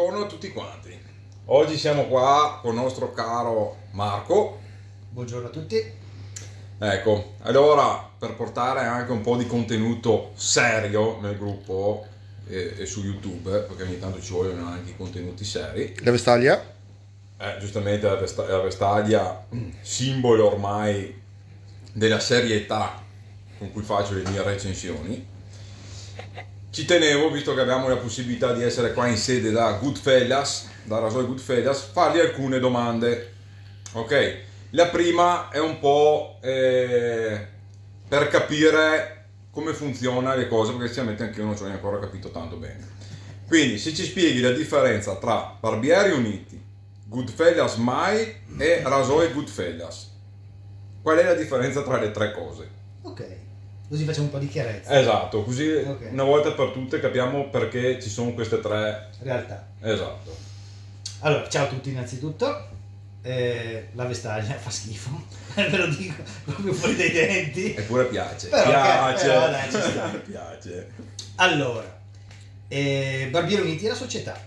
buongiorno a tutti quanti. Oggi siamo qua con il nostro caro Marco. Buongiorno a tutti. Ecco, allora per portare anche un po' di contenuto serio nel gruppo e, e su YouTube, perché ogni tanto ci vogliono anche i contenuti seri. La Vestaglia? Eh, giustamente la, Vesta- la Vestaglia, simbolo ormai della serietà con cui faccio le mie recensioni. Ci tenevo, visto che abbiamo la possibilità di essere qua in sede da Goodfellas, da Rasoy Goodfellas, fargli alcune domande. Ok, la prima è un po' eh, per capire come funziona le cose, perché sinceramente anche io non ci ho ancora capito tanto bene. Quindi, se ci spieghi la differenza tra Barbieri Uniti, Goodfellas Mai e Rasoy Goodfellas, qual è la differenza tra le tre cose? Ok, così facciamo un po' di chiarezza. Esatto, così Ok. una volta per tutte capiamo perché ci sono queste tre. Realtà. Esatto. Allora, ciao a tutti innanzitutto. Eh, la vestaglia fa schifo, ve lo dico proprio fuori dai denti. Eppure piace. Però, piace. però dai, ci sta. piace. Allora, eh, Barbieri Uniti è la società,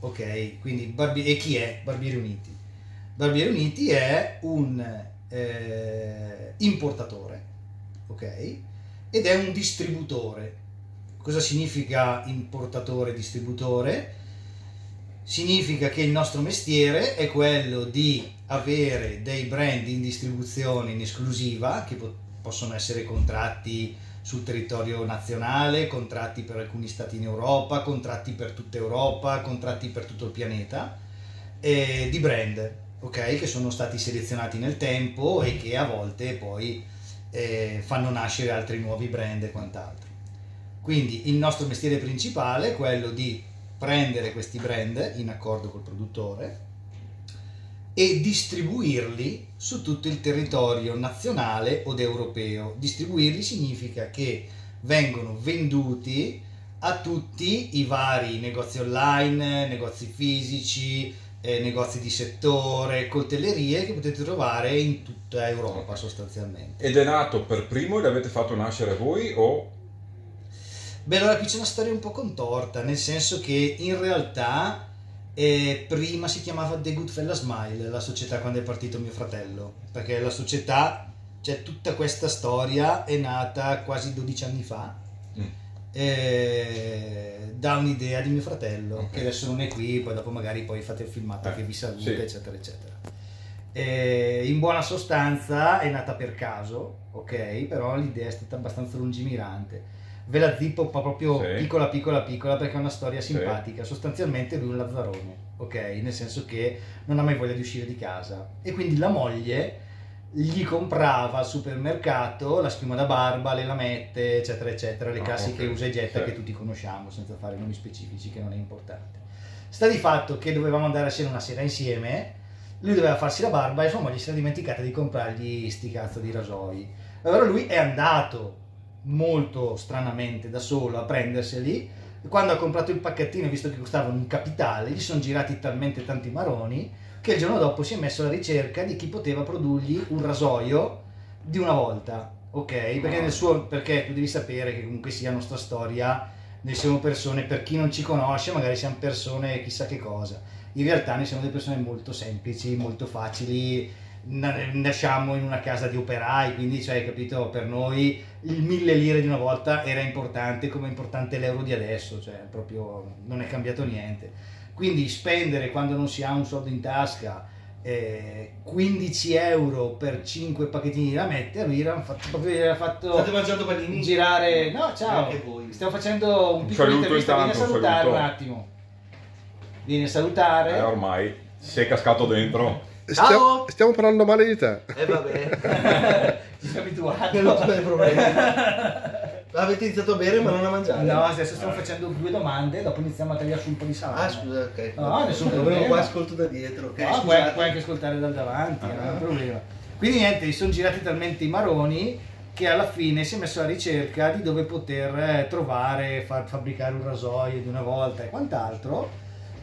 ok? Quindi, Barbi- e chi è Barbieri Uniti? Barbieri Uniti è un eh, importatore, ok? Ed è un distributore. Cosa significa importatore-distributore? Significa che il nostro mestiere è quello di avere dei brand in distribuzione in esclusiva, che po- possono essere contratti sul territorio nazionale, contratti per alcuni stati in Europa, contratti per tutta Europa, contratti per tutto il pianeta, eh, di brand, ok? Che sono stati selezionati nel tempo e che a volte poi eh, fanno nascere altri nuovi brand e quant'altro. Quindi il nostro mestiere principale è quello di prendere questi brand in accordo col produttore e distribuirli su tutto il territorio nazionale od europeo. Distribuirli significa che vengono venduti a tutti i vari negozi online, negozi fisici, eh, negozi di settore, coltellerie che potete trovare in tutta Europa sostanzialmente. Ed è nato per primo e l'avete fatto nascere voi o Beh, allora qui c'è una storia un po' contorta, nel senso che in realtà eh, prima si chiamava The Goodfella Smile, la società quando è partito mio fratello, perché la società, cioè tutta questa storia è nata quasi 12 anni fa Mm. Eh, da un'idea di mio fratello, Ok. che adesso non è qui, poi dopo magari poi fate il filmato Eh, che vi saluta, sì. eccetera, eccetera. Eh, in buona sostanza è nata per caso, ok, però l'idea è stata abbastanza lungimirante. Ve la zippo proprio Sì. piccola, piccola, piccola perché è una storia simpatica. Sostanzialmente lui è un lazzarone, ok, nel senso che non ha mai voglia di uscire di casa e quindi la moglie gli comprava al supermercato la schiuma da barba, le lamette, eccetera, eccetera, le Ah, classiche ok. usa e getta Sì. che tutti conosciamo senza fare nomi specifici, che non è importante. Sta di fatto che dovevamo andare a cena una sera insieme, lui doveva farsi la barba e sua moglie si era dimenticata di comprargli sti cazzo di rasoi. Allora lui è andato molto stranamente da solo a prenderseli quando ha comprato il pacchettino, visto che costavano un capitale, gli sono girati talmente tanti maroni che il giorno dopo si è messo alla ricerca di chi poteva produrgli un rasoio di una volta, ok? Perché, nel suo, perché tu devi sapere che comunque sia nostra storia, noi siamo persone, per chi non ci conosce, magari siamo persone chissà che cosa. In realtà noi siamo delle persone molto semplici, molto facili, na- nasciamo in una casa di operai, quindi cioè, capito, per noi il mille lire di una volta era importante come è importante l'euro di adesso, cioè proprio non è cambiato niente. Quindi spendere quando non si ha un soldo in tasca eh, 15 euro per 5 pacchettini di lamette, a lui era fatto, proprio era fatto State mangiando panini? girare. No, ciao. Anche voi. Stiamo facendo un piccolo saluto intervista. Vieni a intanto, salutare saluto. un attimo. Vieni a salutare. eh, ormai si è cascato dentro? Stiamo, Ciao! stiamo parlando male di te. Eh vabbè, Ci sei abituato. non c'è problema. Avete iniziato a bere ma non a mangiare? No, adesso stiamo facendo due domande, dopo iniziamo a tagliare su un po' di salame. Ah scusa, ok. No, nessun problema. qua ascolto da dietro, ok? No, puoi, puoi anche ascoltare dal davanti, non è Ah. un problema. Quindi niente, gli sono girati talmente i maroni che alla fine si è messo alla ricerca di dove poter eh, trovare, far fabbricare un rasoio di una volta e quant'altro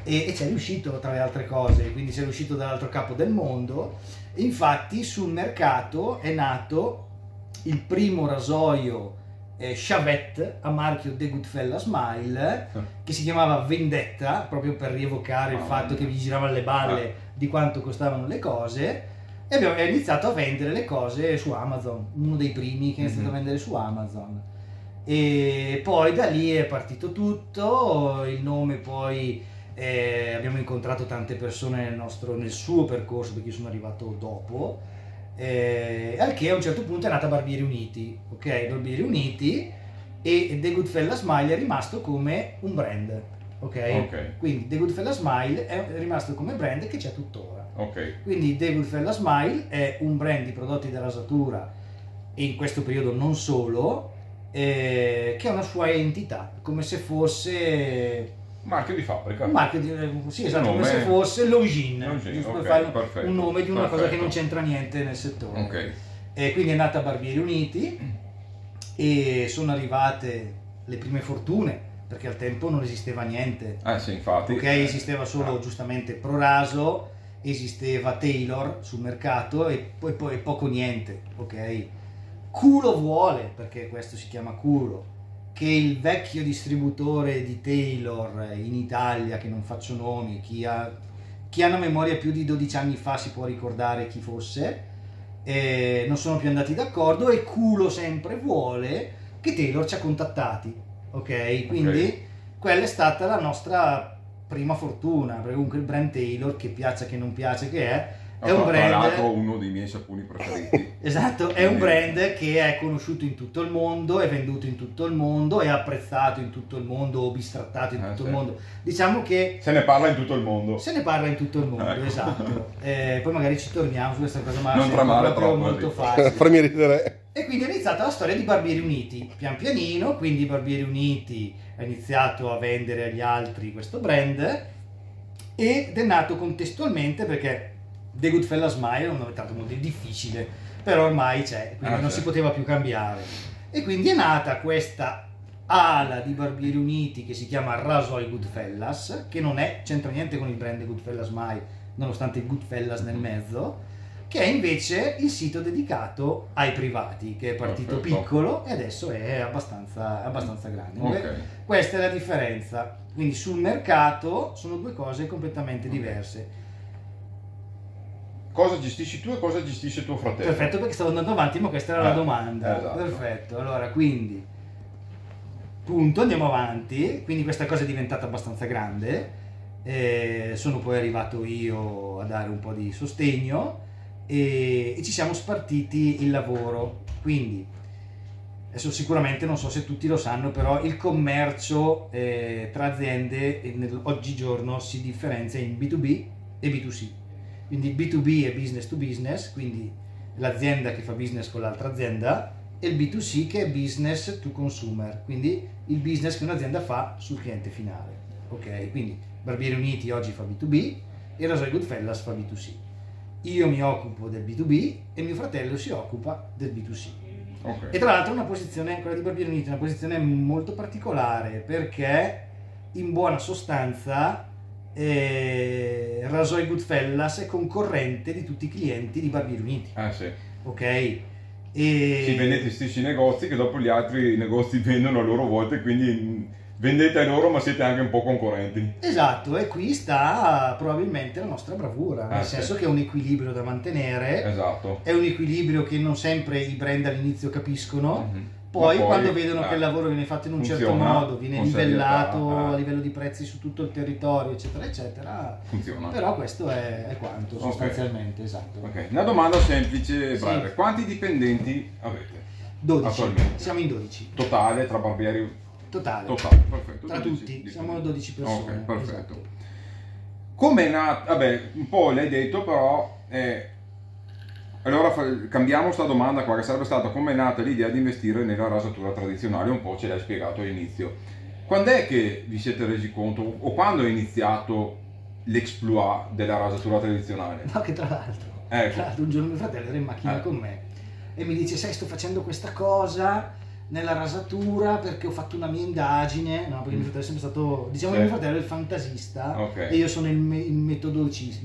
e, e ci è riuscito tra le altre cose, quindi ci è riuscito dall'altro capo del mondo. Infatti sul mercato è nato il primo rasoio eh, Chavette a marchio The Goodfella Smile che si chiamava Vendetta proprio per rievocare il Mamma fatto che vi giravano le balle di quanto costavano le cose. E abbiamo iniziato a vendere le cose su Amazon uno dei primi che ho iniziato Mhm. a vendere su Amazon. E poi da lì è partito tutto il nome poi eh, abbiamo incontrato tante persone nel, nostro, nel suo percorso perché sono arrivato dopo eh, al che a un certo punto è nata Barbieri Uniti ok? Barbieri Uniti e The Goodfella Smile è rimasto come un brand ok? Ok, quindi The Goodfella Smile è rimasto come brand che c'è tuttora. Ok. quindi The Goodfella Smile è un brand di prodotti da rasatura e in questo periodo non solo eh, che ha una sua entità come se fosse Marchio di fabbrica. un marchio di, eh, sì, esatto, come se fosse Longines, Longines, giusto per ok, fare un- perfetto, un nome di una cosa che perfetto. non c'entra niente nel settore. Ok. E quindi è nata Barbieri Uniti e sono arrivate le prime fortune, perché al tempo non esisteva niente. Ah sì, infatti. Ok, esisteva solo Ah. giustamente ProRaso, esisteva Taylor sul mercato e poi, poi poco niente, ok? Culo vuole, perché questo si chiama culo, che il vecchio distributore di Taylor in Italia, che non faccio nomi, chi ha, chi ha una memoria più di 12 anni fa si può ricordare chi fosse, eh, non sono più andati d'accordo e culo sempre vuole che Taylor ci ha contattati, ok? Quindi Ok. quella è stata la nostra prima fortuna, perché comunque il brand Taylor, che piaccia che non piace che è, è un Tra- Tra l'altro brand... uno dei miei saponi preferiti. Esatto, è un brand che è conosciuto in tutto il mondo, è venduto in tutto il mondo, è apprezzato in tutto il mondo, o bistrattato in Ah, tutto sì. il mondo. Diciamo che Se ne parla in tutto il mondo. se ne parla in tutto il mondo, Ecco. esatto. Eh, poi magari ci torniamo su questa cosa, ma Non tramare proprio troppo, molto facile. Fammi ridere. E quindi è iniziata la storia di Barbieri Uniti, pian pianino, quindi Barbieri Uniti ha iniziato a vendere agli altri questo brand ed è nato contestualmente perché The Goodfella Smile è un tanto molto difficile, però ormai c'è, quindi Ah, non sì. si poteva più cambiare. E quindi è nata questa ala di Barbieri Uniti che si chiama Rasoy Goodfellas, che non è, c'entra niente con il brand Goodfella Smile, nonostante il Goodfellas nel mezzo, che è invece il sito dedicato ai privati, che è partito Perfetto. piccolo e adesso è abbastanza, abbastanza grande. Ok. Questa è la differenza. Quindi sul mercato sono due cose completamente diverse. Cosa gestisci tu e cosa gestisce tuo fratello? Perfetto perché stavo andando avanti, ma questa era la Eh, domanda. esatto. Perfetto. Allora, quindi punto, andiamo avanti. Quindi questa cosa è diventata abbastanza grande. Eh, sono poi arrivato io a dare un po' di sostegno e, e ci siamo spartiti il lavoro. Quindi adesso sicuramente non so se tutti lo sanno, però il commercio eh, tra aziende eh, nel- oggigiorno si differenzia in B2B e B2C. Quindi B2B è business to business, quindi l'azienda che fa business con l'altra azienda, e il B2C che è business to consumer, quindi il business che un'azienda fa sul cliente finale. Ok, quindi Barbieri Uniti oggi fa B2B e Rasoy Goodfellas fa B2C. Io mi occupo del B2B e mio fratello si occupa del B2C. Ok. E tra l'altro una posizione, quella di Barbieri Uniti, è una posizione molto particolare perché in buona sostanza eh, Rasoy Goodfellas è concorrente di tutti i clienti di Barbieri Uniti, Ah sì. ok? E... Si vendete gli stessi negozi che dopo gli altri negozi vendono a loro volta e quindi mh, vendete a loro ma siete anche un po' concorrenti. Esatto, e qui sta probabilmente la nostra bravura, nel Ah, sì. senso che è un equilibrio da mantenere, Esatto. è un equilibrio che non sempre i brand all'inizio capiscono, Mhm. Poi, Ma quando vedono eh, che il lavoro viene fatto in un certo funziona modo, viene livellato eh. a livello di prezzi su tutto il territorio, eccetera, eccetera. funziona. Però questo è, è quanto Ok. sostanzialmente, esatto. Ok, una domanda semplice, Sì. breve. Quanti dipendenti avete? 12, Attualmente. siamo in 12, Totale tra barbieri totale. totale, perfetto. Tra 12 tutti, dipendenti. siamo 12 persone. Ok, perfetto. esatto. Come è nato? Vabbè, un po' l'hai detto, però eh, allora cambiamo sta domanda qua, che sarebbe stata come è nata l'idea di investire nella rasatura tradizionale, un po' ce l'hai spiegato all'inizio. Quando è che vi siete resi conto, o quando è iniziato l'exploit della rasatura tradizionale? No, che tra l'altro, Ecco. tra l'altro un giorno mio fratello era in macchina Eh. con me e mi dice, sai, sto facendo questa cosa nella rasatura perché ho fatto una mia indagine, no, perché mio fratello è sempre stato, diciamo che Sì. mio fratello è il fantasista Ok. e io sono il, me- il metodologi-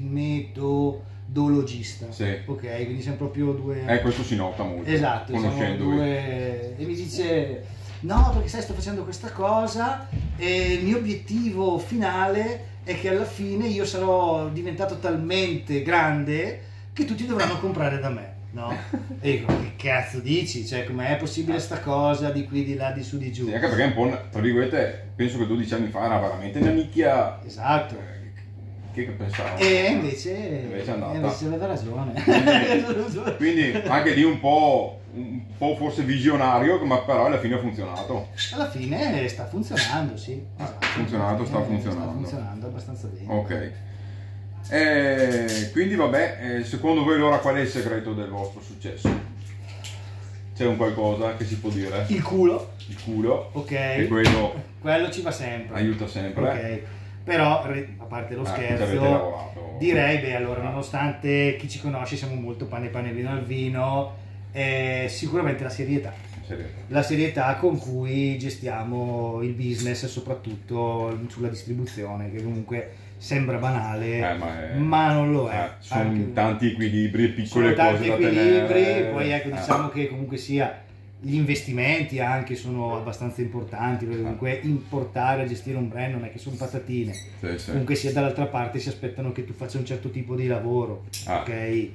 metodologista. Sì. Ok, quindi siamo proprio due... Eh, questo si nota molto, Esatto, siamo conoscendovi. due... E mi dice, no perché sai sto facendo questa cosa e il mio obiettivo finale è che alla fine io sarò diventato talmente grande che tutti dovranno comprare da me. No? E dico, che cazzo dici? Cioè, com'è possibile sta cosa di qui, di là, di su, di giù? Sì, anche perché un po', tra virgolette, penso che 12 anni fa era veramente una nicchia. Esatto. eh, Che, pensavo. E invece, Invece è andata. invece aveva ragione. Quindi anche lì un po', un po' forse visionario, ma però alla fine ha funzionato. Alla fine sta funzionando, sì. Ha funzionato, sta Eh, funzionando. Sta funzionando abbastanza bene. Ok. Eh, quindi vabbè, eh, secondo voi allora qual è il segreto del vostro successo? C'è un qualcosa che si può dire? Il culo, Il culo, ok. e quello Quello ci va sempre. aiuta sempre. Ok. Però, a parte lo Ah, scherzo, direi, beh, allora, Ah. nonostante chi ci conosce siamo molto pane pane vino al vino, eh, sicuramente la serietà. Serietà. La serietà con cui gestiamo il business, soprattutto sulla distribuzione, che comunque sembra banale, Eh, ma, è- ma non lo è. eh, sono Anche- tanti equilibri sono piccole tanti cose da equilibri, tenere. poi ecco Eh. diciamo che comunque sia gli investimenti anche sono abbastanza importanti, perché comunque importare e gestire un brand non è che sono patatine, Sì, sì. comunque sia dall'altra parte si aspettano che tu faccia un certo tipo di lavoro, Ah. ok?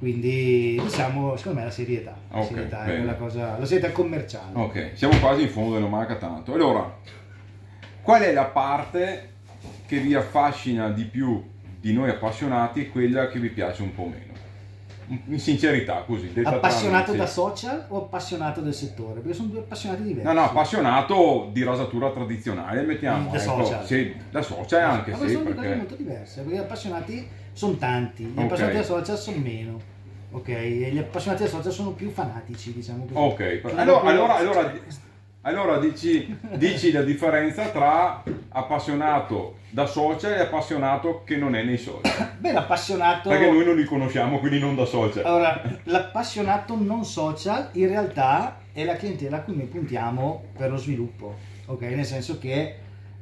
Quindi diciamo, secondo me la serietà, la Ok, serietà è bene. quella cosa, la serietà commerciale. Ok, siamo quasi in fondo, non manca tanto. Allora, qual è la parte che vi affascina di più di noi appassionati e quella che vi piace un po' meno? In sincerità, così. detta Appassionato da social o appassionato del settore? Perché sono due appassionati diversi. No, no, appassionato di rasatura tradizionale, mettiamo. Da ecco. social. Sì, da social anche, Ma sì, sono due cose perché... molto diverse, perché gli appassionati sono tanti, gli Ok. appassionati da social sono meno, ok? E gli appassionati da social sono più fanatici, diciamo così. Ok, allora, più- allora, allora, allora dici, dici la differenza tra appassionato da social e appassionato che non è nei social. Beh, l'appassionato... Perché noi non li conosciamo, quindi non da social. Allora, l'appassionato non social in realtà è la clientela a cui noi puntiamo per lo sviluppo, ok? Nel senso che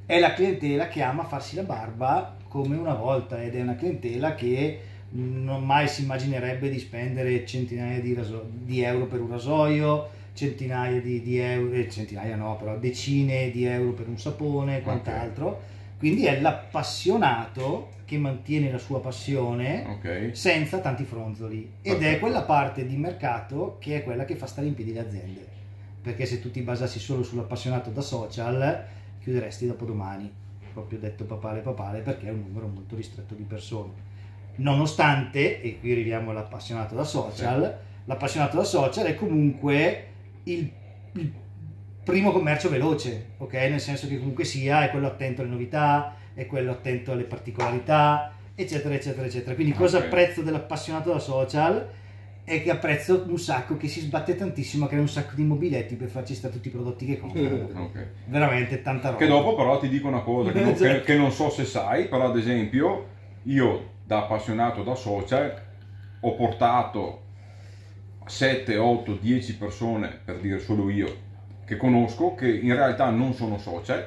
è la clientela che ama farsi la barba come una volta ed è una clientela che non mai si immaginerebbe di spendere centinaia di, raso- di euro per un rasoio, centinaia di, di euro, eh, centinaia no, però decine di euro per un sapone e quant'altro. Quindi è l'appassionato che mantiene la sua passione Ok, senza tanti fronzoli. Ed è Perfetto. quella parte di mercato che è quella che fa stare in piedi le aziende. Perché se tu ti basassi solo sull'appassionato da social chiuderesti dopo domani. Proprio detto papale papale perché è un numero molto ristretto di persone. Nonostante e qui arriviamo all'appassionato da social l'appassionato da social è comunque il, il primo commercio veloce ok nel senso che comunque sia è quello attento alle novità è quello attento alle particolarità eccetera eccetera eccetera quindi cosa Ok. apprezzo dell'appassionato da social è che apprezzo un sacco che si sbatte tantissimo a creare un sacco di mobiletti per farci stare tutti i prodotti che comprano ok. veramente tanta roba Che dopo però ti dico una cosa che non, Esatto. che- che non so se sai, però ad esempio io da appassionato da social ho portato 7, 8, 10 persone, per dire solo io, che conosco, che in realtà non sono social,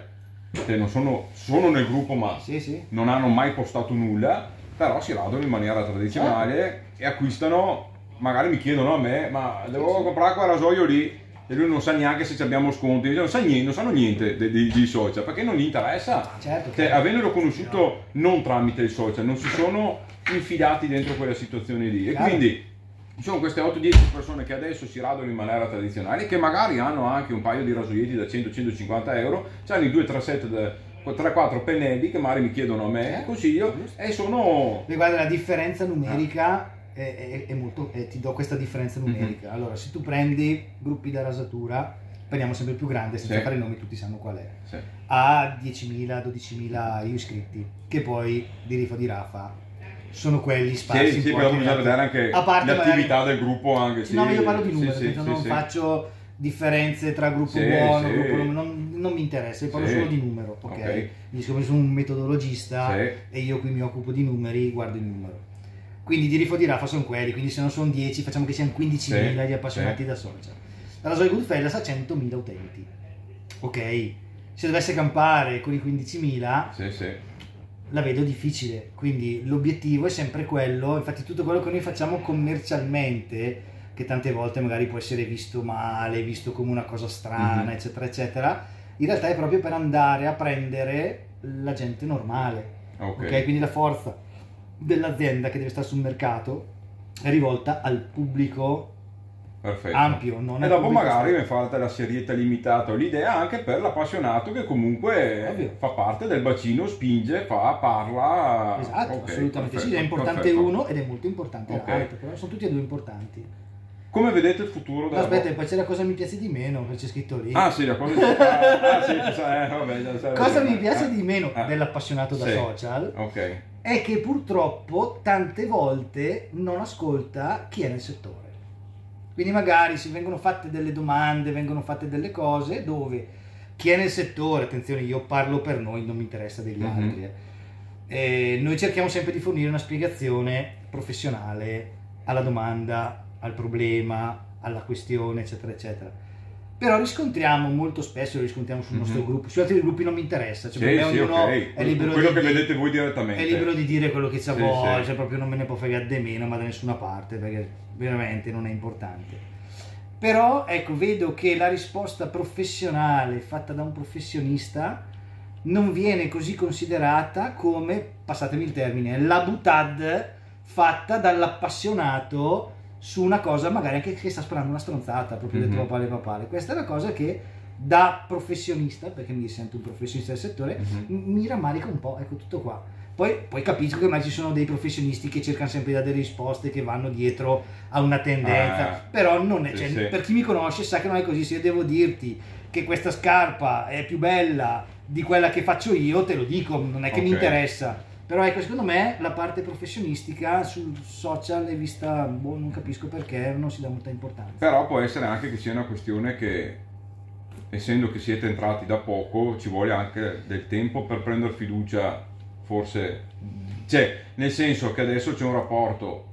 che non sono, sono nel gruppo ma sì sì non hanno mai postato nulla, però si radono in maniera tradizionale e acquistano, magari mi chiedono a me, ma devo comprare quel rasoio lì e lui non sa neanche se ci abbiamo sconti, non, sa niente, non sanno niente dei social perché non gli interessa. certo Cioè, avendolo conosciuto non tramite i social, non si sono infilati dentro quella situazione lì. E Chiaro. quindi ci sono queste 8-10 persone che adesso si radono in maniera tradizionale, che magari hanno anche un paio di rasoietti da 100-150 euro, hanno i 2-3 set, da- 3-4 pennelli che magari mi chiedono a me, Eh, consiglio, e sono... Beh, guarda, la differenza numerica è, è- è molto. eh, ti do questa differenza Mhm. numerica. Allora, se tu prendi gruppi da rasatura, prendiamo sempre il più grande, senza Sì. fare i nomi, tutti sanno qual è. sì. Ha 10.000, 12.000 iscritti, che poi di Rifa di Rafa sono quelli sparsi. Sì, sì, però bisogna vedere anche A parte le magari- del gruppo anche. Sì, no, io parlo di numeri, sì, non faccio differenze tra gruppo buono, gruppo non, non, mi interessa, io parlo solo di numero, ok? Ok. Quindi siccome sono un metodologista e io qui mi occupo di numeri, guardo il numero. Quindi di Rifo di Rafa sono quelli, quindi se non sono 10 facciamo che siano 15.000 Sì, gli appassionati da social. La Rasoio Goodfellas ha 100.000 utenti, ok? Se dovesse campare con i 15.000 Sì, sì. La vedo difficile, quindi l'obiettivo è sempre quello, infatti tutto quello che noi facciamo commercialmente che tante volte magari può essere visto male, visto come una cosa strana, Mhm. eccetera, eccetera, in realtà è proprio per andare a prendere la gente normale. Ok. ok? Quindi la forza dell'azienda che deve stare sul mercato è rivolta al pubblico Perfetto. ampio, non E dopo magari mi fate la serietta limitata, l'idea anche per l'appassionato che comunque Ovvio. fa parte del bacino, spinge, fa, parla. Esatto, Ok, assolutamente sì, perfetto, è importante perfetto. uno ed è molto importante Ok. l'altro, però sono tutti e due importanti. Come vedete il futuro della aspetta, e poi c'è la cosa mi piace di meno, che c'è scritto lì. Ah sì, la cosa ah, ah, sì, eh, vabbè, sai- cosa mi piace eh, di meno eh, dell'appassionato da sì. social Ok. è che purtroppo tante volte non ascolta chi è nel settore. Quindi magari si vengono fatte delle domande, vengono fatte delle cose dove chi è nel settore, attenzione io parlo per noi, non mi interessa degli Mhm. altri, eh. Noi cerchiamo sempre di fornire una spiegazione professionale alla domanda, al problema, alla questione, eccetera, eccetera. Però riscontriamo molto spesso, lo riscontriamo sul nostro Mhm. gruppo, sugli altri gruppi non mi interessa, cioè Sì, per me sì, ognuno ok. è libero Quello di che vedete voi direttamente. è libero di dire quello che sa Sì, vuole, sì. cioè proprio non me ne può fregare di meno, ma da nessuna parte, perché veramente non è importante. Però ecco, vedo che la risposta professionale fatta da un professionista non viene così considerata come, passatemi il termine, la butad fatta dall'appassionato su una cosa magari anche che sta sparando una stronzata, proprio detto Mhm. papale papale. Questa è la cosa che da professionista, perché mi sento un professionista del settore, Mhm. m- mi rammarica un po', ecco tutto qua. Poi, poi capisco che magari ci sono dei professionisti che cercano sempre di dare delle risposte che vanno dietro a una tendenza, Ah, però non è, sì, cioè, sì. per chi mi conosce sa che non è così, se io devo dirti che questa scarpa è più bella di quella che faccio io, te lo dico, non è che mi Ok. interessa. Però ecco, secondo me la parte professionistica sul social è vista, boh, non capisco perché, non si dà molta importanza. Però può essere anche che sia una questione che, essendo che siete entrati da poco, ci vuole anche del tempo per prendere fiducia, forse, cioè, nel senso che adesso c'è un rapporto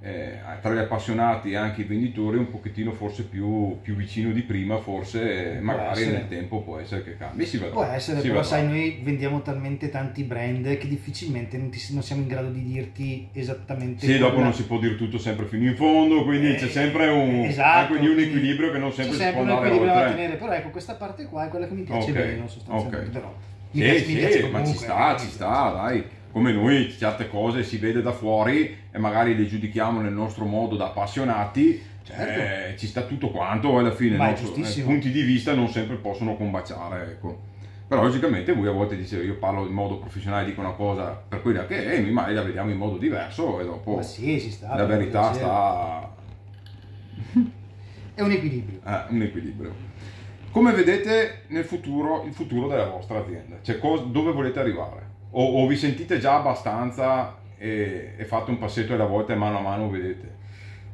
eh, tra gli appassionati e anche i venditori un pochettino forse più, più vicino di prima, forse eh, magari essere. nel tempo può essere che cambi. Si vedrà. Può essere, si però vedrà. sai, noi vendiamo talmente tanti brand che difficilmente non, ti- non siamo in grado di dirti esattamente Sì, dopo non si può dire tutto sempre fino in fondo, quindi Eh, c'è sempre un, esatto, anche lì un quindi equilibrio che non sempre c'è si può sempre un andare equilibrio da oltre. tenere, però ecco, questa parte qua è quella che mi piace Ok, meno sostanzialmente, ok. però Sì, sì, piace ma comunque, ci sta, ci sta, dai. Come noi certe cose si vede da fuori e magari le giudichiamo nel nostro modo da appassionati, Certo. eh, ci sta tutto quanto alla fine, Ma no? Eh, punti di vista non sempre possono combaciare, ecco. Però logicamente voi a volte dite io parlo in modo professionale, dico una cosa per quella che è, noi magari la vediamo in modo diverso e dopo Ma sì, ci sta. la verità sta È un equilibrio. eh, un equilibrio. Come vedete nel futuro il futuro della vostra azienda? Cioè cos- dove volete arrivare? O, o vi sentite già abbastanza e, e fate un passetto alla volta e mano a mano vedete?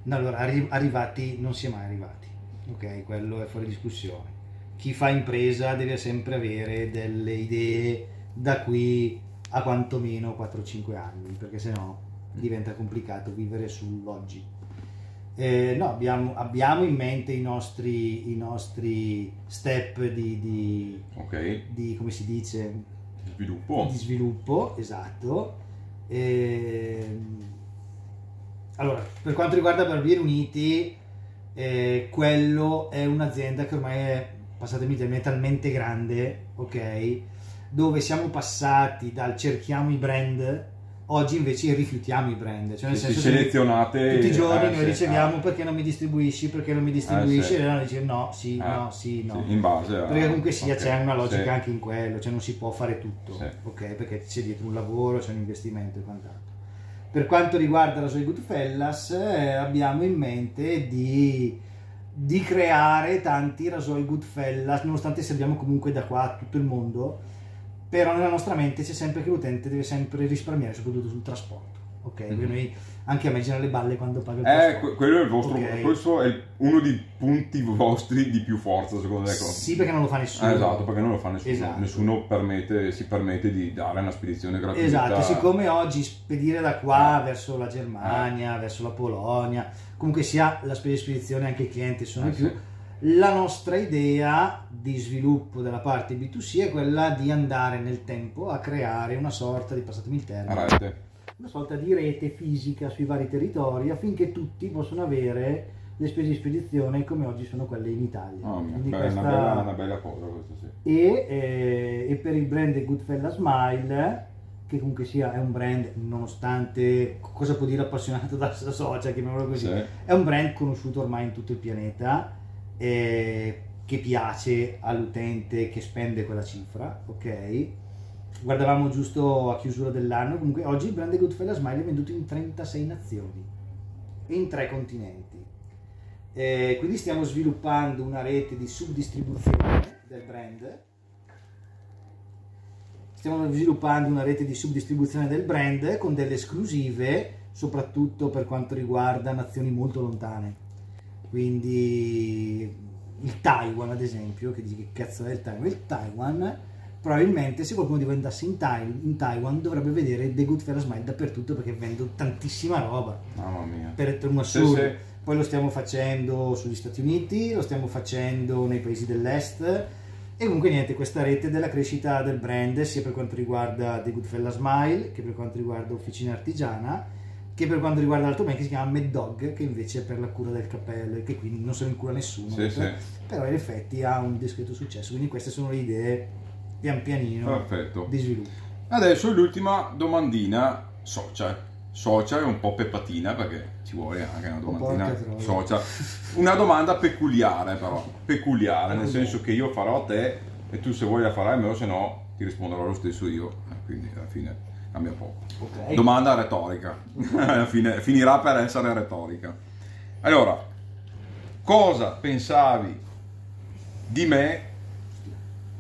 No, allora, arri- arrivati non si è mai arrivati, ok? Quello è fuori discussione. Chi fa impresa deve sempre avere delle idee da qui a quantomeno 4-5 anni, perché sennò diventa complicato vivere sull'oggi. Eh, no, abbiamo, abbiamo in mente i nostri, i nostri step di, di, Ok? di, come si dice, Sviluppo? di sviluppo, esatto. Ehm, allora, per quanto riguarda Barbieri Uniti, eh, quello è un'azienda che ormai è, passatemi termine, talmente grande, ok? Dove siamo passati dal cerchiamo i brand, oggi invece rifiutiamo i brand. Cioè nel senso selezionate... tutti i giorni eh, noi riceviamo eh, perché non mi distribuisci, perché non mi distribuisci, sì. e allora dice no, sì, eh, no, sì, no. sì, in base a... Perché comunque sia ok, c'è una logica sì. anche in quello, cioè non si può fare tutto, ok? Perché c'è dietro un lavoro, c'è un investimento e quant'altro. Per quanto riguarda la Soy Goodfellas, eh, abbiamo in mente di, di creare tanti rasoi Goodfellas, nonostante serviamo comunque da qua a tutto il mondo, però nella nostra mente c'è sempre che l'utente deve sempre risparmiare, soprattutto sul trasporto, ok? Perché Mhm. noi, anche a me gira le balle quando pago il Eh, trasporto. que- quello è il vostro... Ok. Questo è il- uno dei punti vostri di più forza, secondo me. Sì, perché non lo fa nessuno. Ah, esatto, perché non lo fa nessuno. Esatto. Nessuno permette- si permette di dare una spedizione gratuita. Esatto, siccome oggi spedire da qua verso la Germania, verso la Polonia, comunque sia la spesa di spedizione anche i clienti sono Eh, più, sì. La nostra idea di sviluppo della parte B2C è quella di andare nel tempo a creare una sorta di, passatemi il termine, una sorta di rete fisica sui vari territori affinché tutti possano avere le spese di spedizione come oggi sono quelle in Italia. Oh, mia, Quindi beh, questa- una, bella, una bella cosa questa sì. e, eh, e per il brand Goodfella Smile che comunque sia è un brand nonostante cosa può dire appassionato da social chiamiamolo così Sì. è un brand conosciuto ormai in tutto il pianeta eh, che piace all'utente che spende quella cifra ok guardavamo giusto a chiusura dell'anno comunque oggi il brand Goodfella Smile è venduto in 36 nazioni in tre continenti eh, quindi stiamo sviluppando una rete di subdistribuzione del brand. Stiamo sviluppando una rete di subdistribuzione del brand con delle esclusive, soprattutto per quanto riguarda nazioni molto lontane. Quindi il Taiwan, ad esempio, che dici che cazzo è il Taiwan? Il Taiwan, probabilmente, se qualcuno di voi andasse in, Tai- in Taiwan, dovrebbe vedere The Good Fair Smile dappertutto perché vendo tantissima roba Mamma mia. per per un assurdo. Sì, sì. Poi lo stiamo facendo sugli Stati Uniti, lo stiamo facendo nei paesi dell'est e comunque niente, questa rete della crescita del brand sia per quanto riguarda The Goodfella Smile che per quanto riguarda Officina Artigiana che per quanto riguarda l'altro che si chiama Mad Dog che invece è per la cura del cappello che quindi non se ne incura nessuno Sì, sì. però in effetti ha un discreto successo quindi queste sono le idee pian pianino Perfetto. di sviluppo Adesso l'ultima domandina social. Social è un po' peppatina perché ci vuole anche una Oh, domandina troia. social. Una domanda peculiare però, peculiare, nel Peculiare. senso che io farò a te e tu se vuoi la farai me o se no ti risponderò lo stesso io. Eh, Quindi alla fine cambia poco. ok Domanda retorica. Alla fine finirà per essere retorica. Allora, cosa pensavi di me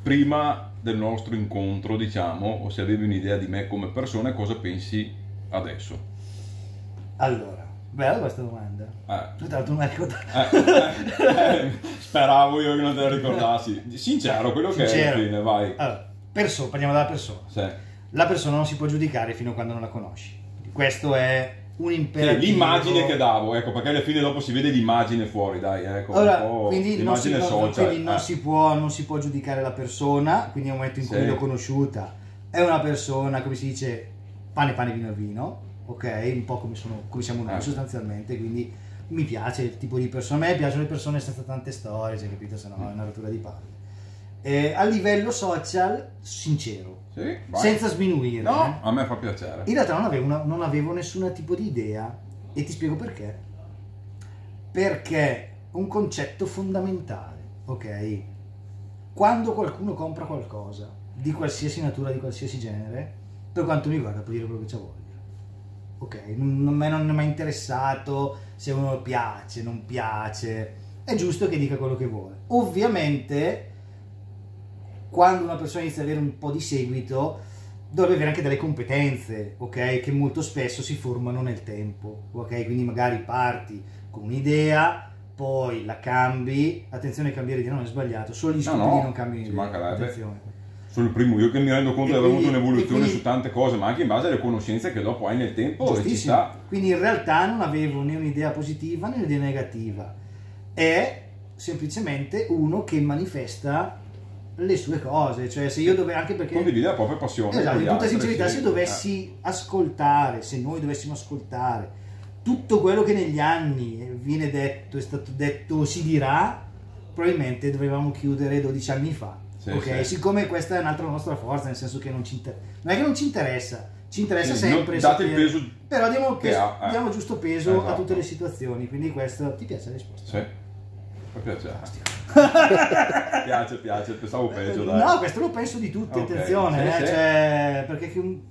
prima del nostro incontro, diciamo, o se avevi un'idea di me come persona e cosa pensi adesso? allora bella questa domanda Eh, tra l'altro non mi ricordo eh, eh, speravo io che non te la ricordassi. Sincero, quello che è Sincero. alla fine, vai. Allora, persona, parliamo dalla persona. Sì. La persona non si può giudicare fino a quando non la conosci. Questo è un Sì, imperativo. l'immagine che davo, ecco, perché alla fine dopo si vede l'immagine fuori, dai, ecco, Allora, quindi, non si, l'immagine non- social. quindi non eh. si può, non si può giudicare la persona, quindi nel momento in cui Sì. l'ho conosciuta, è una persona, come si dice, pane pane vino vino, ok? Un po' come, sono, come siamo noi Eh. sostanzialmente, quindi mi piace il tipo di persona, a me piacciono le persone senza tante storie, cioè, capito? Se no è una rottura di palle. Eh, a livello social, sincero, Sì, senza sminuire. No, eh. a me fa piacere. In realtà non avevo, una- non avevo nessun tipo di idea e ti spiego perché. Perché un concetto fondamentale, ok? Quando qualcuno compra qualcosa di qualsiasi natura, di qualsiasi genere, per quanto mi riguarda può dire quello che c'ha voglia. Ok, non, non, me- non è mai interessato se uno piace, non piace, è giusto che dica quello che vuole. Ovviamente, quando una persona inizia ad avere un po' di seguito, dovrebbe avere anche delle competenze, ok? Che molto spesso si formano nel tempo, ok? Quindi magari parti con un'idea, poi la cambi. Attenzione, cambiare idea non è sbagliato, solo gli No, stupidi no, non cambiano idea. Attenzione. Sono il primo io che mi rendo conto E di aver avuto un'evoluzione quindi- su tante cose, ma anche in base alle conoscenze che dopo hai nel tempo e ci sta. Quindi in realtà non avevo né un'idea positiva né un'idea negativa. È semplicemente uno che manifesta le sue cose, cioè se io dove anche perché Condivide la propria passione. Esatto, in tutta sincerità, sì. se dovessi ascoltare, se noi dovessimo ascoltare tutto quello che negli anni viene detto, è stato detto, si dirà, probabilmente dovevamo chiudere 12 anni fa. Sì, ok? sì. Siccome questa è un'altra nostra forza, nel senso che non ci inter- non è che non ci interessa, ci interessa sempre. date il sapere- peso però diamo, peso- ha, eh. diamo giusto peso a Esatto. tutte le situazioni. Quindi questo ti piace la risposta? Sì. Mi piace. piace, piace, pensavo peggio, dai. No, questo lo penso di tutti, Ok, attenzione, sì, eh, sì. cioè, perché chi-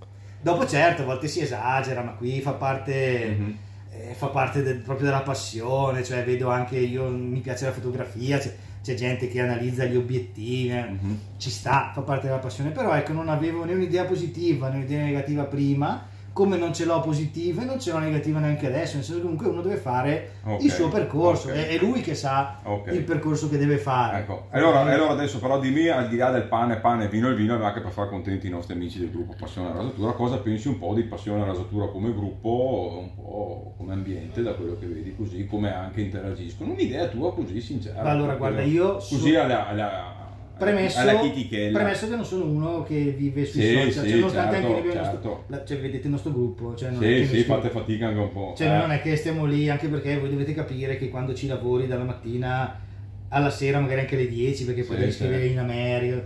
dopo certo a volte si esagera, ma qui fa parte, Mhm. eh, fa parte del- proprio della passione, cioè vedo anche io, mi piace la fotografia, c'è, c'è gente che analizza gli obiettivi, Mhm. ci sta, fa parte della passione, però ecco non avevo né un'idea positiva né un'idea negativa prima, come non ce l'ho positiva e non ce l'ho negativa neanche adesso, nel senso che comunque uno deve fare Ok, il suo percorso, ok. è, lui che sa Ok. il percorso che deve fare. Ecco, allora, allora adesso però dimmi, al di là del pane, pane, vino e vino, anche per far contenti i nostri amici del gruppo Passione Rasatura, cosa pensi un po' di Passione Rasatura come gruppo, un po' come ambiente, da quello che vedi, così come anche interagiscono? Un'idea tua così sincera. Allora, guarda, io Così so- alla, alla- Premesso, alla chitichella. premesso che non sono uno che vive sui Sì, social, sì, cioè, nonostante certo, anche certo. nostro, la- cioè, vedete il nostro gruppo, cioè, non è Sì, che sì, nessuno- fate fatica anche un po'. cioè, eh. non è che stiamo lì, anche perché voi dovete capire che quando ci lavori dalla mattina alla sera, magari anche alle 10, perché poi Sì, devi scrivere in America,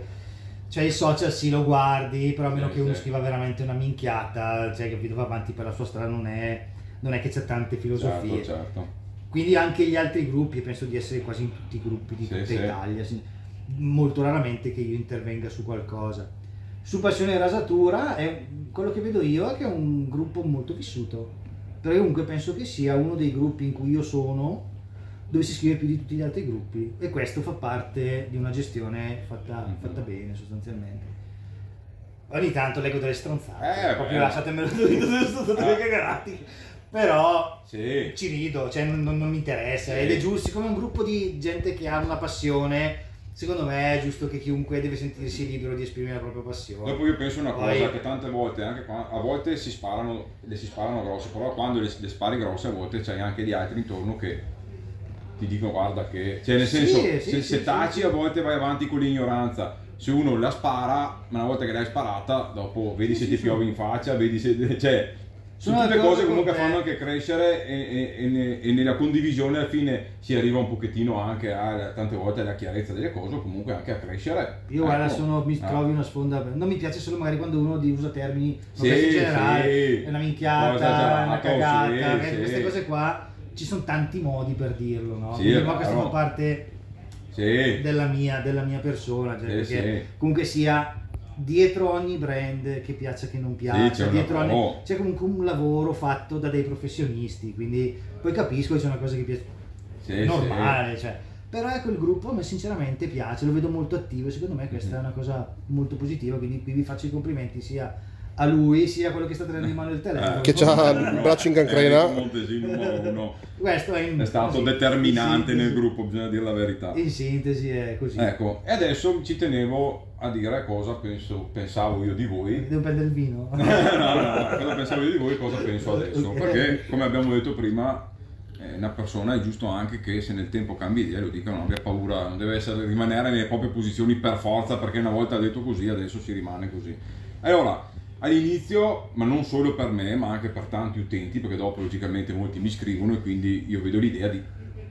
cioè il social sì lo guardi, però a meno che uno scriva veramente una minchiata, cioè capito, va avanti per la sua strada, non è, non è che c'è tante filosofie. Certo, certo. Quindi anche gli altri gruppi, penso di essere quasi in tutti i gruppi di tutta. Italia. Molto raramente che io intervenga su qualcosa. Su Passione e Rasatura, è, quello che vedo io è che è un gruppo molto vissuto, perché comunque penso che sia uno dei gruppi in cui io sono, dove si scrive più di tutti gli altri gruppi e questo fa parte di una gestione fatta, Mhm. fatta bene sostanzialmente. Ogni tanto leggo delle stronzate, Eh, proprio lasciatemelo dire, sono Eh. cagarati, però Sì. ci rido, cioè non, non- non mi interessa Sì. ed è giusto, siccome è un gruppo di gente che ha una passione, secondo me è giusto che chiunque deve sentirsi libero di esprimere la propria passione. Dopo io penso una cosa Poi- che tante volte, anche qua, a volte si sparano, le si sparano grosse, però quando le, le spari grosse a volte c'hai anche gli altri intorno che ti dicono guarda che... Cioè nel senso, sì, se, sì, se sì, taci sì. a volte vai avanti con l'ignoranza, se uno la spara, ma una volta che l'hai sparata, dopo vedi se ti piove in faccia, vedi se... cioè... Sono tutte cose comunque te. fanno anche crescere e, e- e e nella condivisione alla fine si arriva un pochettino anche a tante volte alla chiarezza delle cose o comunque anche a crescere. Io guarda, Ecco. sono, mi Ah. trovi una sfonda, non mi piace solo magari quando uno usa termini Sì, in generale, sì. è una Un minchiata, è una cagata, sì, eh, queste sì. cose qua ci sono tanti modi per dirlo, no? Sì, Quindi vero. fa parte della mia, della mia persona, cioè, perché comunque sia dietro ogni brand che piaccia che non piaccia, c'è un dietro ogni- c'è comunque un lavoro fatto da dei professionisti, quindi poi capisco che c'è una cosa che piace, Sì, normale, cioè. Però ecco il gruppo a me sinceramente piace, lo vedo molto attivo e secondo me questa Mhm. è una cosa molto positiva, quindi qui vi faccio i complimenti sia a lui sia quello che sta tenendo in mano il telefono. Eh. Che c'ha il braccio in cancrena. Uno. Questo è, in- È stato così, determinante in nel gruppo, bisogna dire la verità. In sintesi è così. Ecco, e adesso ci tenevo a dire cosa penso, pensavo io di voi. Devo prendere il vino. no, no, cosa pensavo io di voi, cosa penso adesso. Perché, come abbiamo detto prima, eh, una persona è giusto anche che se nel tempo cambi idea lo dica, non abbia paura, non deve essere, rimanere nelle proprie posizioni per forza, perché una volta detto così, adesso si rimane così. Allora, all'inizio, ma non solo per me, ma anche per tanti utenti, perché dopo logicamente molti mi scrivono e quindi io vedo l'idea di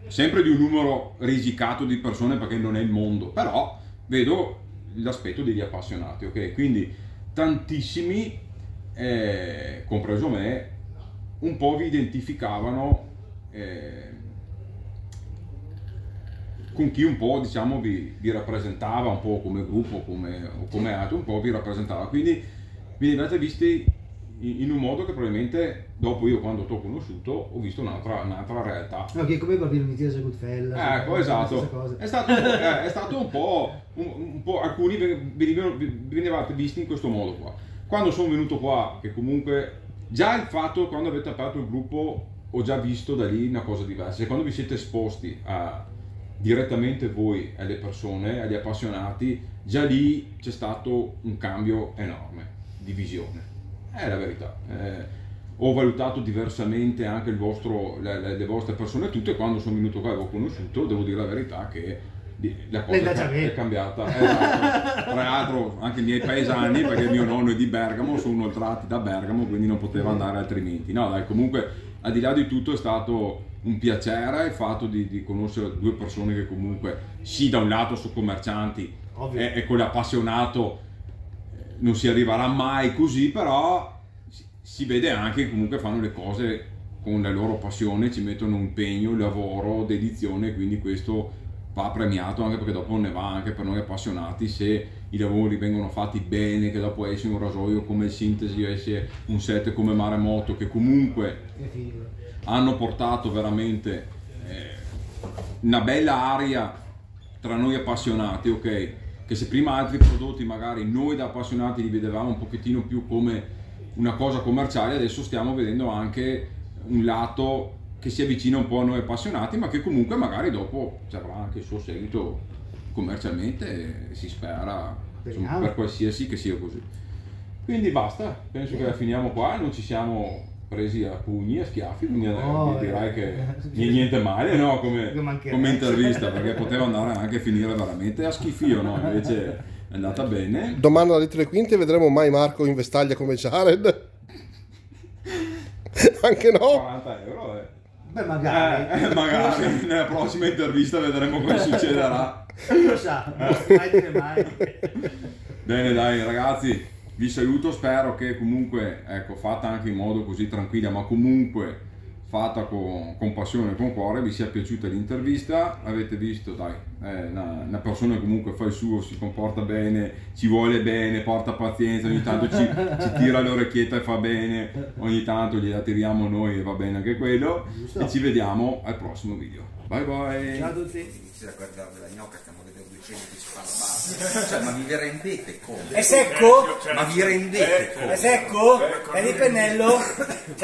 sempre di un numero risicato di persone perché non è il mondo, però vedo l'aspetto degli appassionati, ok? Quindi tantissimi, eh, compreso me, un po' vi identificavano eh, con chi un po' diciamo vi, vi rappresentava un po' come gruppo come, come altro, un po' vi rappresentava. Quindi vi avete visti in, un modo che probabilmente dopo io quando ti ho conosciuto ho visto un'altra, un'altra realtà. Ok, come i bambini uniti a Goodfella. Ecco, esatto. È stato, eh, è stato un po', un, un po', alcuni venivano, venivate visti in questo modo qua. Quando sono venuto qua, che comunque già il fatto quando avete aperto il gruppo ho già visto da lì una cosa diversa. Cioè, quando vi siete esposti a, direttamente voi alle persone, agli appassionati, già lì c'è stato un cambio enorme di visione. È la verità. Eh, ho valutato diversamente anche il vostro, le, le- le vostre persone tutte quando sono venuto qua e ho conosciuto, devo dire la verità che la cosa è, cambiata. Esatto. Tra l'altro anche i miei paesani, perché mio nonno è di Bergamo, sono inoltrati da Bergamo, quindi non poteva andare altrimenti. No, dai, comunque al di là di tutto è stato un piacere il fatto di, di conoscere due persone che comunque sì da un lato sono commercianti Ovvio. e, e con l'appassionato eh, non si arriverà mai così, però si, vede anche che comunque fanno le cose con la loro passione, ci mettono impegno, lavoro, dedizione, quindi questo va premiato anche perché dopo ne va anche per noi appassionati se i lavori vengono fatti bene, che dopo esce un rasoio come Sintesi, esce un set come Maremoto, che comunque hanno portato veramente eh, una bella aria tra noi appassionati, ok? Che se prima altri prodotti magari noi da appassionati li vedevamo un pochettino più come una cosa commerciale, adesso stiamo vedendo anche un lato che si avvicina un po' a noi appassionati, ma che comunque magari dopo avrà anche il suo seguito commercialmente e si spera insomma, per qualsiasi che sia così. Quindi basta, penso che la finiamo qua, non ci siamo presi a pugni e schiaffi, quindi Oh, eh, direi eh. che niente male no? come, come intervista, perché poteva andare anche a finire veramente a schifio, no? invece è andata bene. Domanda alle tre quinte, vedremo mai Marco in vestaglia come Jared? Anche no? 40 euro, eh. Beh, magari. Eh, magari nella prossima intervista vedremo cosa succederà. Chi lo sa, mai dire mai. Bene, dai, ragazzi, vi saluto. Spero che comunque, ecco, fatta anche in modo così tranquilla, ma comunque fatta con, con passione e con cuore, vi sia piaciuta l'intervista. Avete visto, dai, è una, una persona che comunque fa il suo, si comporta bene, ci vuole bene, porta pazienza, ogni tanto ci, ci tira l'orecchietta e fa bene, ogni tanto gliela tiriamo noi e va bene anche quello. Giusto. E ci vediamo al prossimo video. Bye bye. Ciao a tutti. 200 che si fa la base cioè ma vi rendete conto È secco? ma vi rendete conto È secco? È di pennello?